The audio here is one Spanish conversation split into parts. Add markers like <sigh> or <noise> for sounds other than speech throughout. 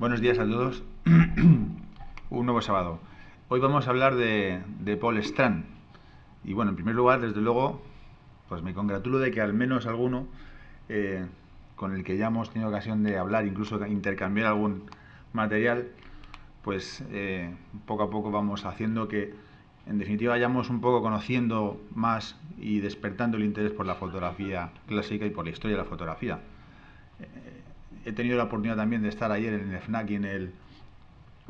Bueno, buenos días a todos. <clears throat> Un nuevo sábado. Hoy vamos a hablar de, Paul Strand. Y bueno, en primer lugar, desde luego, pues me congratulo de que al menos alguno eh, con el que ya hemos tenido ocasión de hablar, incluso intercambiar algún material, pues eh, poco a poco vamos haciendo que, en definitiva, vayamos un poco conociendo más y despertando el interés por la fotografía clásica y por la historia de la fotografía. Eh, he tenido la oportunidad también de estar ayer en el FNAC y en, el,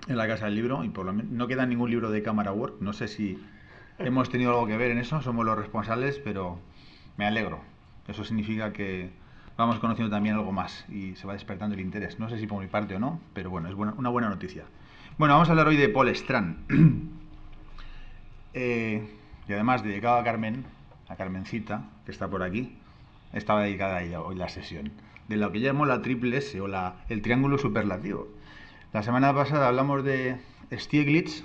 en la Casa del Libro, y por lo menos no queda ningún libro de Cámara Work. No sé si hemos tenido algo que ver en eso, somos los responsables, pero me alegro. Eso significa que vamos conociendo también algo más y se va despertando el interés. No sé si por mi parte o no, pero bueno, es una buena noticia. Bueno, vamos a hablar hoy de Paul Strand. <clears throat> Eh, y además dedicado a Carmen, a Carmencita, que está por aquí, estaba dedicada a ella hoy la sesión de lo que llamo la triple S o la, el triángulo superlativo. La semana pasada hablamos de Stieglitz,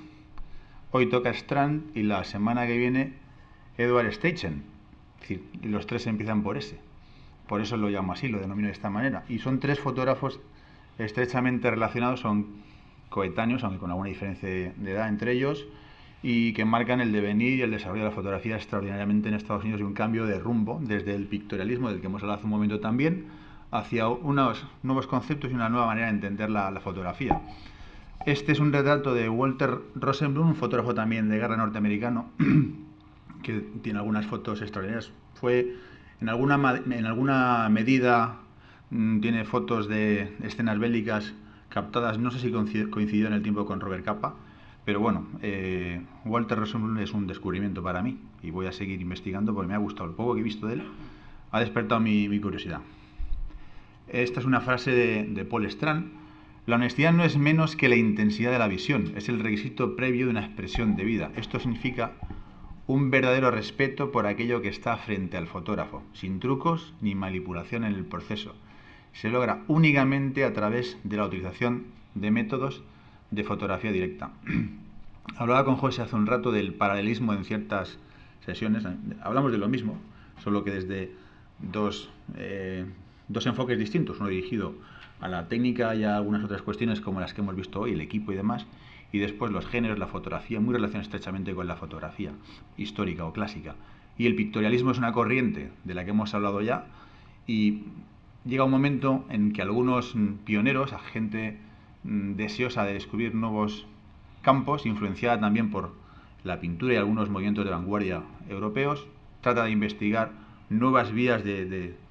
hoy toca Strand y la semana que viene Edward Steichen. Es decir, los tres empiezan por S. Por eso lo llamo así, lo denomino de esta manera. Y son tres fotógrafos estrechamente relacionados, son coetáneos, aunque con alguna diferencia de edad entre ellos, y que marcan el devenir y el desarrollo de la fotografía extraordinariamente en Estados Unidos y un cambio de rumbo desde el pictorialismo, del que hemos hablado hace un momento también, hacia unos nuevos conceptos y una nueva manera de entender la, fotografía. Este es un retrato de Walter Rosenblum, un fotógrafo también de guerra norteamericano, <clears throat> que tiene algunas fotos extraordinarias. Fue en alguna, en alguna medida, mm, tiene fotos de escenas bélicas captadas, no sé si coincidió en el tiempo con Robert Capa, pero bueno, eh, Walter Rosenblum es un descubrimiento para mí y voy a seguir investigando porque me ha gustado. El poco que he visto de él ha despertado mi curiosidad. Esta es una frase de, Paul Strand. La honestidad no es menos que la intensidad de la visión, es el requisito previo de una expresión de vida. Esto significa un verdadero respeto por aquello que está frente al fotógrafo, sin trucos ni manipulación en el proceso. Se logra únicamente a través de la utilización de métodos de fotografía directa. <clears throat> Hablaba con José hace un rato del paralelismo en ciertas sesiones. Hablamos de lo mismo, solo que desde dos eh, dos enfoques distintos, uno dirigido a la técnica y a algunas otras cuestiones como las que hemos visto hoy, el equipo y demás, y después los géneros, la fotografía, muy relacionados estrechamente con la fotografía histórica o clásica. Y el pictorialismo es una corriente de la que hemos hablado ya y llega un momento en que algunos pioneros, a gente mm, deseosa de descubrir nuevos campos, influenciada también por la pintura y algunos movimientos de vanguardia europeos, trata de investigar nuevas vías de de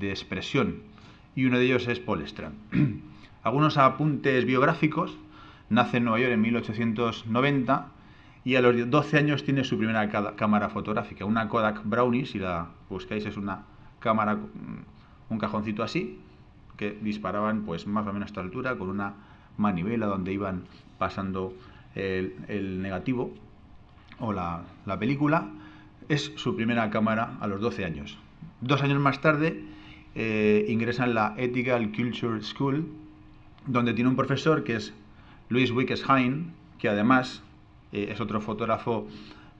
expresión y uno de ellos es Paul Strand. <clears throat> Algunos apuntes biográficos. Nace en Nueva York en 1890 y a los 12 años tiene su primera cámara fotográfica, una Kodak Brownie, si la buscáis es una cámara, un cajoncito así, que disparaban pues más o menos a esta altura con una manivela donde iban pasando el, negativo o la película. Es su primera cámara a los 12 años. Dos años más tarde eh, ingresa en la Ethical Culture School, donde tiene un profesor que es Louis Wickesheim, que además eh, es otro fotógrafo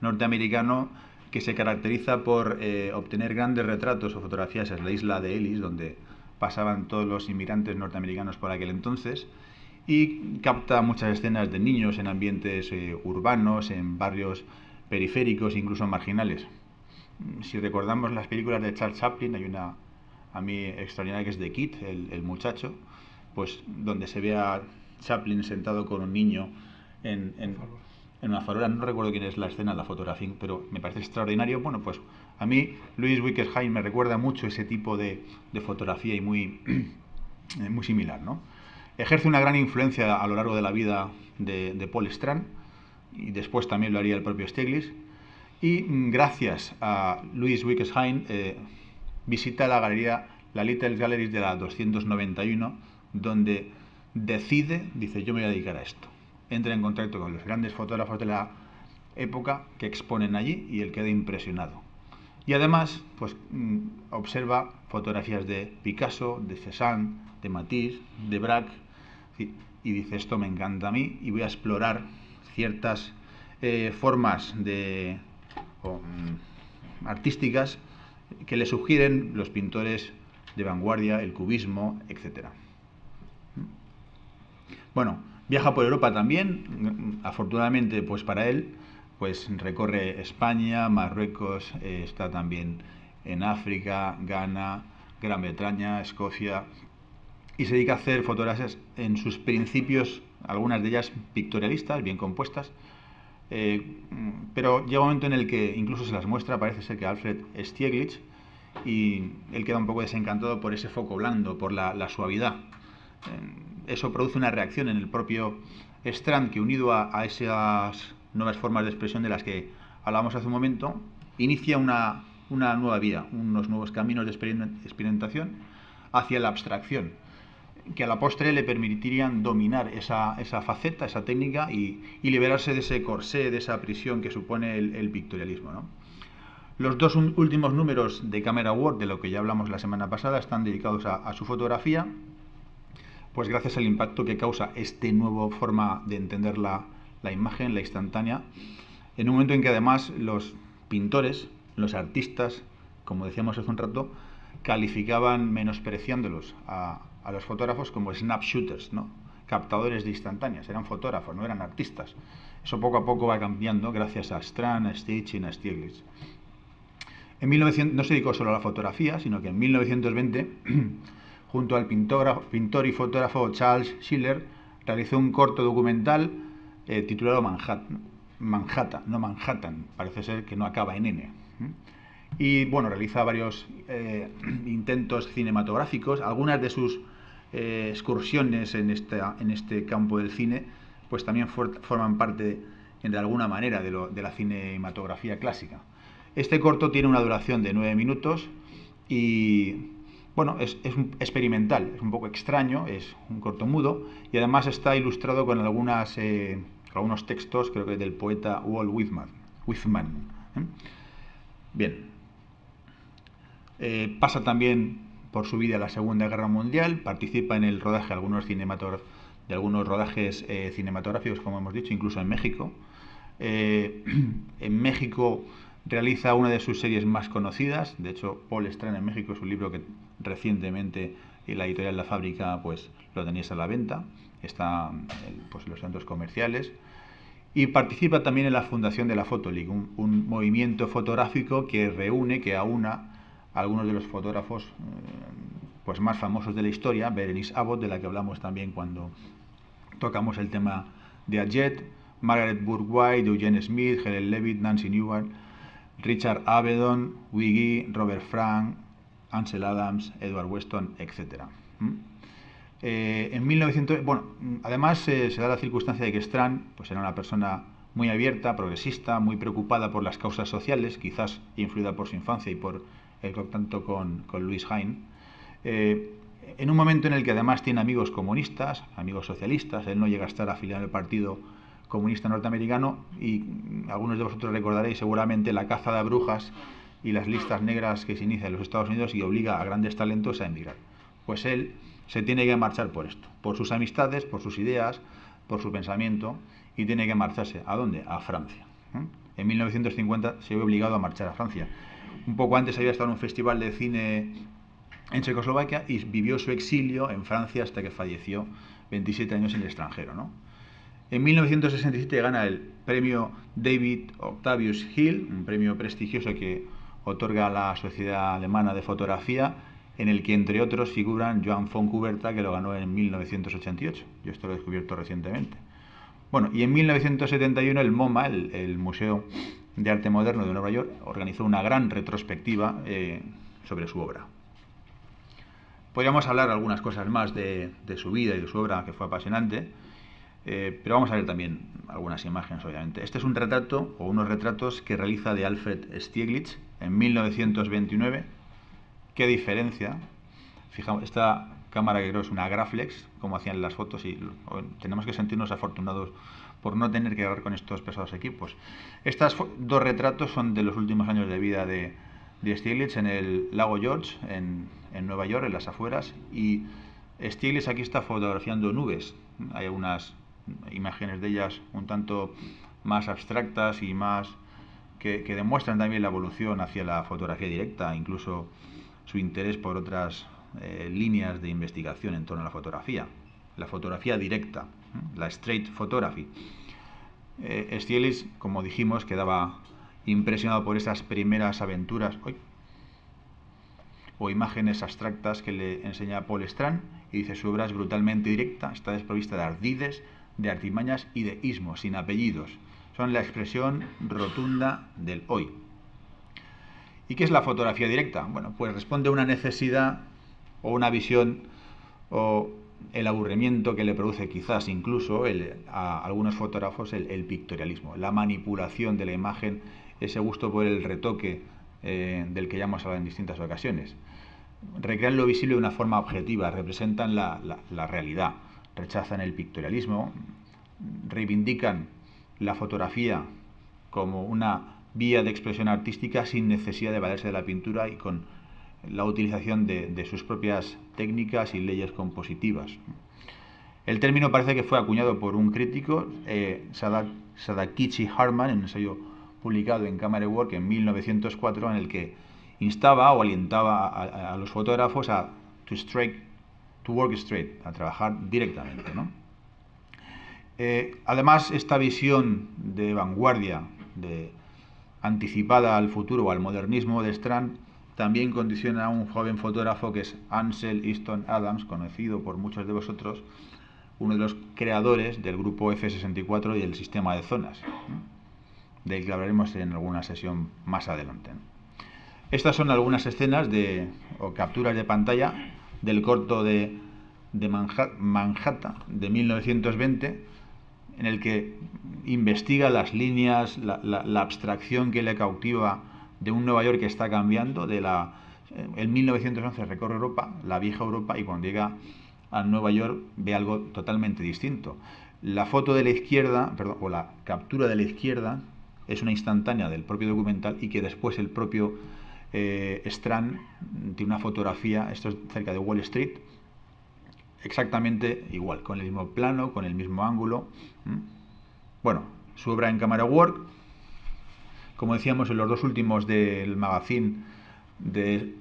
norteamericano que se caracteriza por eh, obtener grandes retratos o fotografías en la isla de Ellis, donde pasaban todos los inmigrantes norteamericanos por aquel entonces, y capta muchas escenas de niños en ambientes urbanos, en barrios periféricos, incluso marginales. Si recordamos las películas de Charles Chaplin, hay una a mí extraordinaria que es de Kit, el, muchacho, pues donde se ve a Chaplin sentado con un niño en, en, una farola, no recuerdo quién es la escena, la fotografía, pero me parece extraordinario. Bueno, pues a mí Luis Wickersheim me recuerda mucho ese tipo de, fotografía y muy, <clears throat> muy similar, ¿no? Ejerce una gran influencia a lo largo de la vida de, Paul Strand y después también lo haría el propio Stiglitz. Y gracias a Luis Wickersheim eh, visita la galería, la Little Galleries de la 291, donde decide, dice, yo me voy a dedicar a esto. Entra en contacto con los grandes fotógrafos de la época que exponen allí y él queda impresionado. Y además, pues mm, observa fotografías de Picasso, de Cézanne, de Matisse, de Braque, y dice, esto me encanta a mí y voy a explorar ciertas eh, formas de, mm, artísticas que le sugieren los pintores de vanguardia, el cubismo, etc. Bueno, viaja por Europa también, afortunadamente pues para él, pues recorre España, Marruecos, eh, está también en África, Ghana, Gran Bretaña, Escocia, y se dedica a hacer fotografías en sus principios, algunas de ellas pictorialistas, bien compuestas, eh, pero llega un momento en el que incluso se las muestra, parece ser que Alfred Stieglitz, y él queda un poco desencantado por ese foco blando, por la, suavidad. Eh, eso produce una reacción en el propio Strand que unido a, esas nuevas formas de expresión de las que hablábamos hace un momento, inicia una, una nueva vía, unos nuevos caminos de experimentación hacia la abstracción que a la postre le permitirían dominar esa, esa faceta, esa técnica y, liberarse de ese corsé, de esa prisión que supone el, pictorialismo. Los dos últimos números de Camera World, de lo que ya hablamos la semana pasada, están dedicados a, su fotografía, pues gracias al impacto que causa este nuevo forma de entender la, imagen, la instantánea, en un momento en que además los pintores, los artistas, como decíamos hace un rato, calificaban menospreciándolos a, a los fotógrafos como snapshooters, ¿no? captadores de instantáneas, eran fotógrafos, no eran artistas. Eso poco a poco va cambiando gracias a Strand, a Stitch y a Stieglitz. En 1900, no se dedicó solo a la fotografía, sino que en 1920, <clears throat> junto al pintor, y fotógrafo Charles Schiller, realizó un corto documental eh, titulado Manhattan, Manhattan, no Manhattan, parece ser que no acaba en N. Y bueno, realiza varios eh, <clears throat> intentos cinematográficos, algunas de sus eh, excursiones en, este campo del cine, pues también forman parte de alguna manera de, la cinematografía clásica. Este corto tiene una duración de nueve minutos y bueno, es, experimental, es un poco extraño, es un corto mudo y además está ilustrado con algunas, eh, algunos textos, creo que del poeta Walt Whitman. ¿eh? Bien. pasa también por su vida en la Segunda Guerra Mundial, participa en el rodaje de algunos, rodajes eh, cinematográficos, como hemos dicho, incluso en México. Eh, <clears throat> en México realiza una de sus series más conocidas, de hecho Paul Strand en México es un libro que recientemente en la editorial La Fábrica pues lo tenéis a la venta, está pues, en los centros comerciales. Y participa también en la fundación de la League, un, un movimiento fotográfico que reúne, que aúna algunos de los fotógrafos eh, pues más famosos de la historia, Berenice Abbott, de la que hablamos también cuando tocamos el tema de Ajet, Margaret White, Eugene Smith, Helen Levitt, Nancy Newman, Richard Avedon, Wiggy, Robert Frank, Ansel Adams, Edward Weston, etc. Eh, en 1900, bueno, además eh, se da la circunstancia de que Strand pues, era una persona muy abierta, progresista, muy preocupada por las causas sociales, quizás influida por su infancia y por el contacto con, con Luis Hain, eh, en un momento en el que además tiene amigos comunistas, amigos socialistas, él no llega a estar afiliado al Partido Comunista Norteamericano y algunos de vosotros recordaréis seguramente la caza de brujas y las listas negras que se inicia en los Estados Unidos y obliga a grandes talentos a emigrar. Pues él se tiene que marchar por esto, por sus amistades, por sus ideas, por su pensamiento y tiene que marcharse. ¿A dónde? A Francia. ¿eh? En 1950 se ve obligado a marchar a Francia un poco antes había estado en un festival de cine en Checoslovaquia y vivió su exilio en Francia hasta que falleció 27 años en el extranjero. ¿no? En 1967 gana el premio David Octavius Hill, un premio prestigioso que otorga la Sociedad Alemana de Fotografía, en el que entre otros figuran Joan Foncuberta, que lo ganó en 1988. Yo esto lo he descubierto recientemente. Bueno, y en 1971 el MoMA, el Museo de Arte Moderno de Nueva York organizó una gran retrospectiva eh, sobre su obra. Podríamos hablar algunas cosas más de, su vida y de su obra, que fue apasionante, eh, pero vamos a ver también algunas imágenes, obviamente. Este es un retrato, o unos retratos, que realiza de Alfred Stieglitz en 1929. ¿Qué diferencia? Fijamos, esta cámara que creo es una Graflex, como hacían las fotos, y tenemos que sentirnos afortunados por no tener que hablar con estos pesados equipos. Estos dos retratos son de los últimos años de vida de, de Stiglitz en el lago George, en, en, Nueva York, en las afueras, y Stiglitz aquí está fotografiando nubes. Hay algunas imágenes de ellas un tanto más abstractas y más que, demuestran también la evolución hacia la fotografía directa, incluso su interés por otras eh, líneas de investigación en torno a la fotografía. la fotografía directa, la straight photography. Eh, Stielis, como dijimos, quedaba impresionado por esas primeras aventuras o imágenes abstractas que le enseña Paul Strand y dice su obra es brutalmente directa, está desprovista de ardides, de artimañas y de ismos, sin apellidos. Son la expresión rotunda del hoy. ¿Y qué es la fotografía directa? Bueno, pues responde a una necesidad o una visión o el aburrimiento que le produce quizás incluso a algunos fotógrafos el, pictorialismo, la manipulación de la imagen, ese gusto por el retoque eh, del que ya hemos hablado en distintas ocasiones. Recrean lo visible de una forma objetiva, representan la, la realidad, rechazan el pictorialismo, reivindican la fotografía como una vía de expresión artística sin necesidad de valerse de la pintura y con la utilización de, sus propias técnicas y leyes compositivas. El término parece que fue acuñado por un crítico, eh, Sadakichi Harman, en un ensayo publicado en Camera Work en 1904, en el que instaba o alientaba a, los fotógrafos a to, strike, to work straight, a trabajar directamente. Eh, además, esta visión de vanguardia, anticipada al futuro o al modernismo de Strand, también condiciona a un joven fotógrafo que es Ansel Easton Adams, conocido por muchos de vosotros, uno de los creadores del grupo F64 y del sistema de zonas, del que hablaremos en alguna sesión más adelante. Estas son algunas escenas de, o capturas de pantalla del corto de, de Manhattan de 1920, en el que investiga las líneas, la, la abstracción que le cautiva de un Nueva York que está cambiando, de la, eh, en 1911 recorre Europa, la vieja Europa, y cuando llega a Nueva York ve algo totalmente distinto. La foto de la izquierda, perdón, o la captura de la izquierda, es una instantánea del propio documental y que después el propio eh, Strand tiene una fotografía, esto es cerca de Wall Street, exactamente igual, con el mismo plano, con el mismo ángulo. Bueno, su obra en Camera Work como decíamos, en los dos últimos del magazine de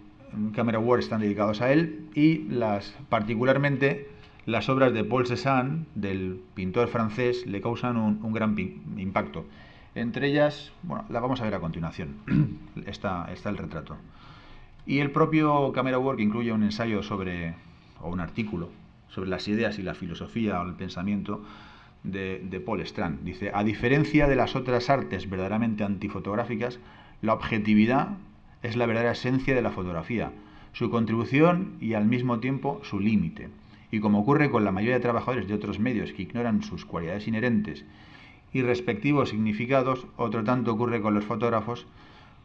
Camera World están dedicados a él y las particularmente las obras de Paul Cézanne, del pintor francés, le causan un, gran impacto. Entre ellas, bueno, la vamos a ver a continuación. <clears throat> está, está el retrato. Y el propio Camera Work incluye un ensayo sobre, o un artículo, sobre las ideas y la filosofía o el pensamiento de, Paul Strand. Dice, a diferencia de las otras artes verdaderamente antifotográficas, la objetividad es la verdadera esencia de la fotografía, su contribución y al mismo tiempo su límite. Y como ocurre con la mayoría de trabajadores de otros medios que ignoran sus cualidades inherentes y respectivos significados, otro tanto ocurre con los fotógrafos,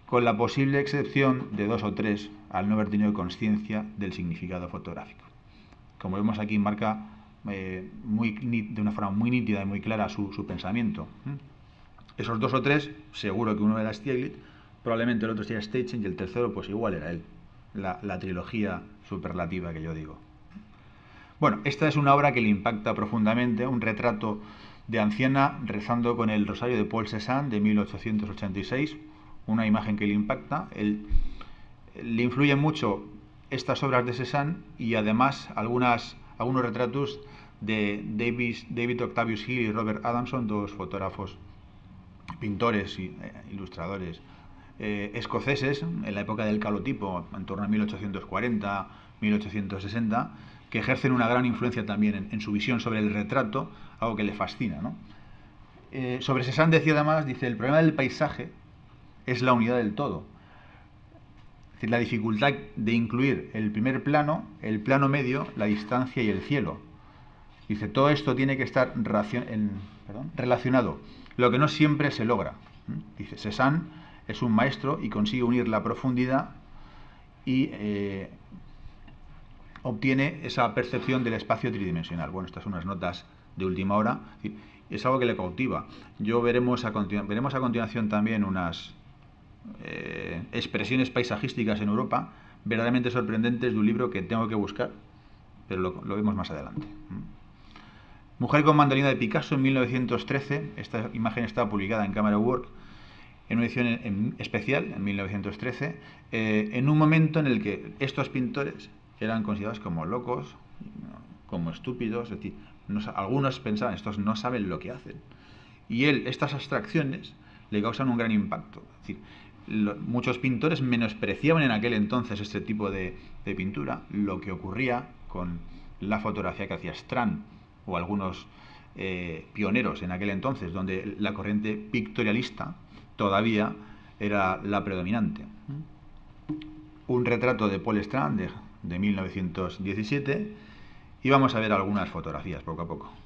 con la posible excepción de dos o tres al no haber tenido conciencia del significado fotográfico. Como vemos aquí, marca eh, muy, de una forma muy nítida y muy clara su, su pensamiento. Esos dos o tres, seguro que uno era Stieglitz, probablemente el otro sería Staging y el tercero pues igual era él, la, la trilogía superlativa que yo digo. Bueno, esta es una obra que le impacta profundamente, un retrato de anciana rezando con el rosario de Paul Cézanne de 1886, una imagen que le impacta. Le influyen mucho estas obras de Cézanne y además algunas, algunos retratos de David, Octavius Hill y Robert Adamson, dos fotógrafos, pintores y eh, ilustradores eh, escoceses en la época del calotipo, en torno a 1840, 1860, que ejercen una gran influencia también en, su visión sobre el retrato, algo que le fascina. Eh, sobre Cézanne decía además, dice, el problema del paisaje es la unidad del todo. Es decir, la dificultad de incluir el primer plano, el plano medio, la distancia y el cielo Dice, todo esto tiene que estar relacionado, lo que no siempre se logra. Dice, Cézanne es un maestro y consigue unir la profundidad y eh, obtiene esa percepción del espacio tridimensional. Bueno, estas son unas notas de última hora. Es algo que le cautiva. Yo veremos a, veremos a continuación también unas eh, expresiones paisajísticas en Europa verdaderamente sorprendentes de un libro que tengo que buscar, pero lo vemos más adelante. Mujer con mandolina de Picasso en 1913. Esta imagen está publicada en Camera Work en una edición especial en 1913, eh, en un momento en el que estos pintores eran considerados como locos, como estúpidos, es decir, algunos pensaban, estos no saben lo que hacen. Y él, estas abstracciones, le causan un gran impacto. Es decir, muchos pintores menospreciaban en aquel entonces este tipo de, pintura, lo que ocurría con la fotografía que hacía Strand o algunos eh, pioneros en aquel entonces, donde la corriente pictorialista todavía era la predominante. Un retrato de Paul Strand de, de 1917 y vamos a ver algunas fotografías poco a poco.